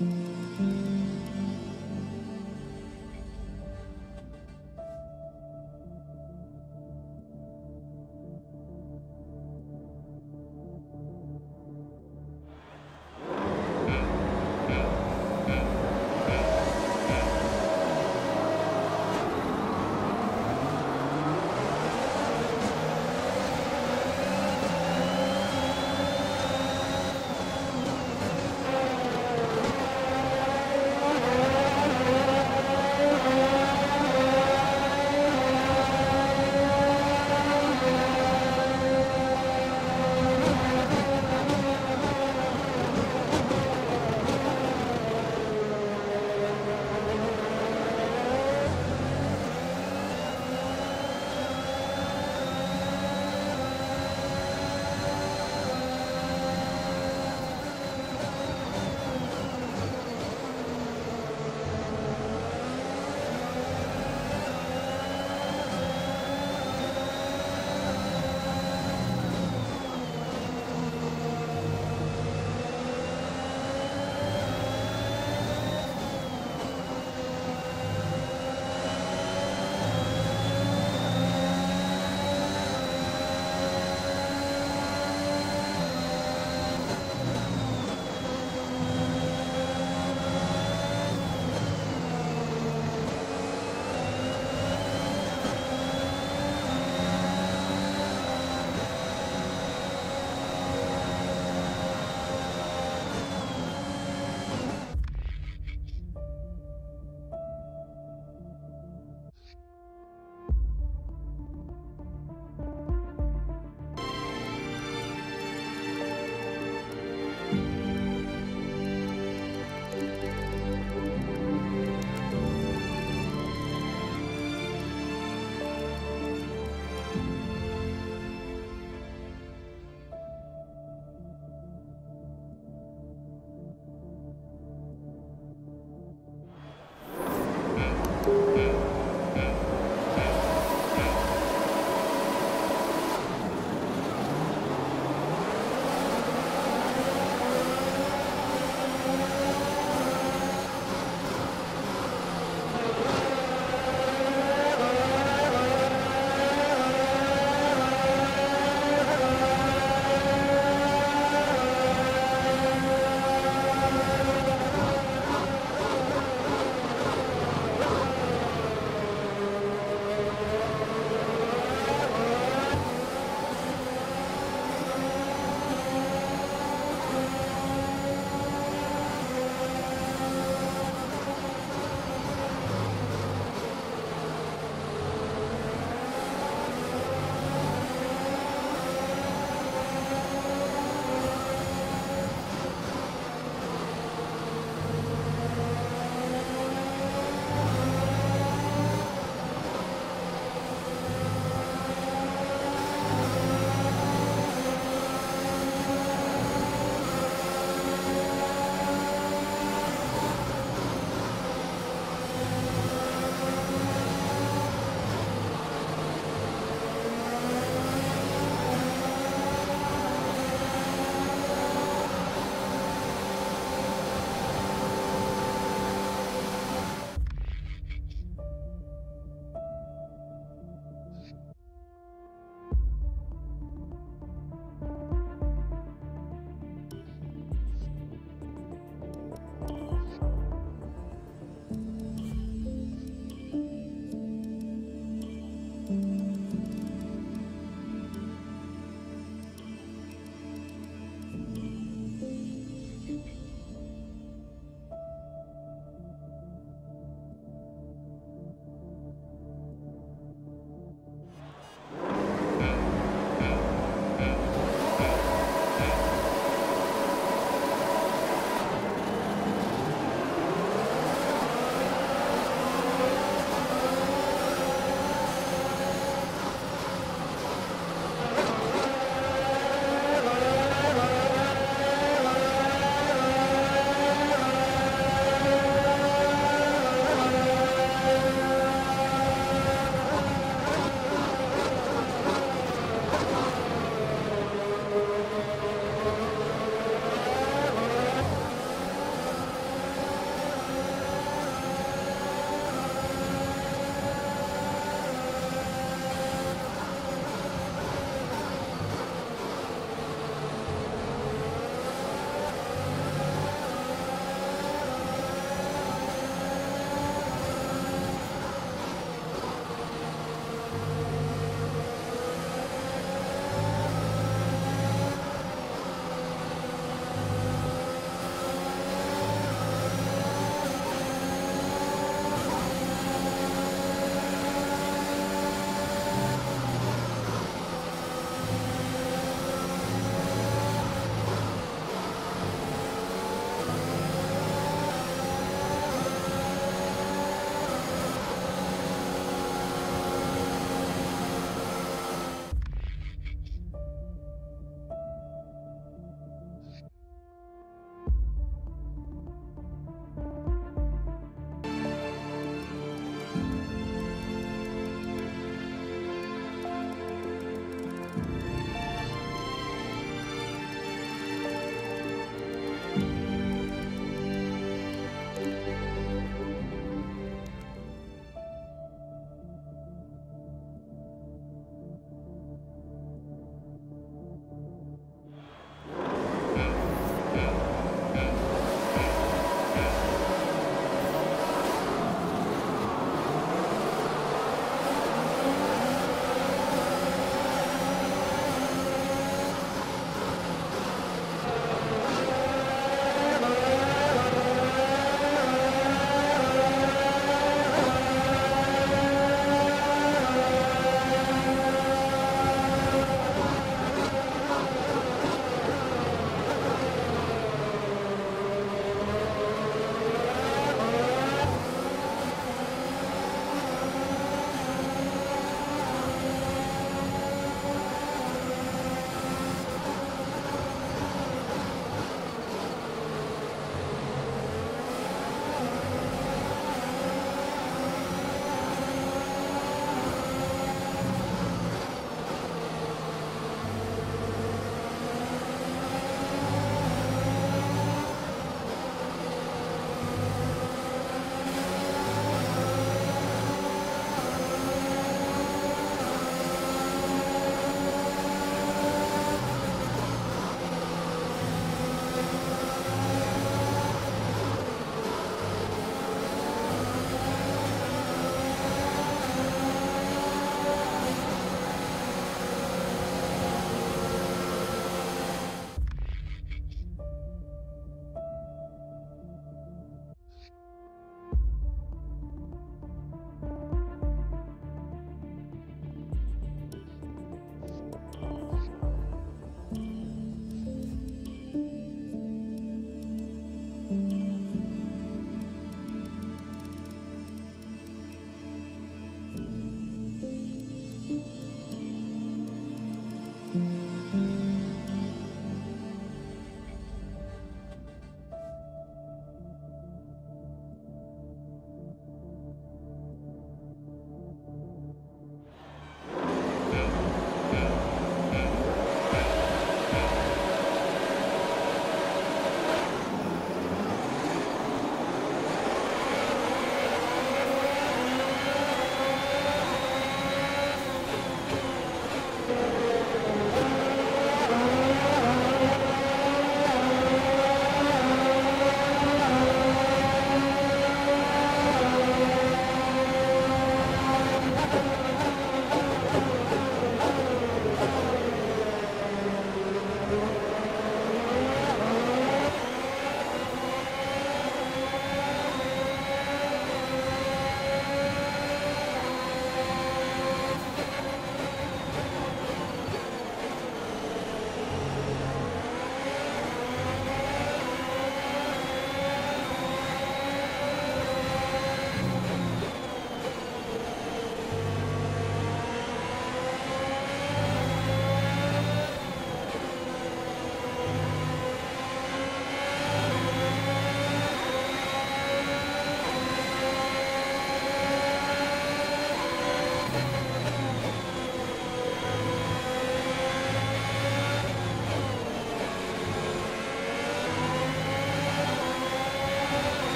mm you.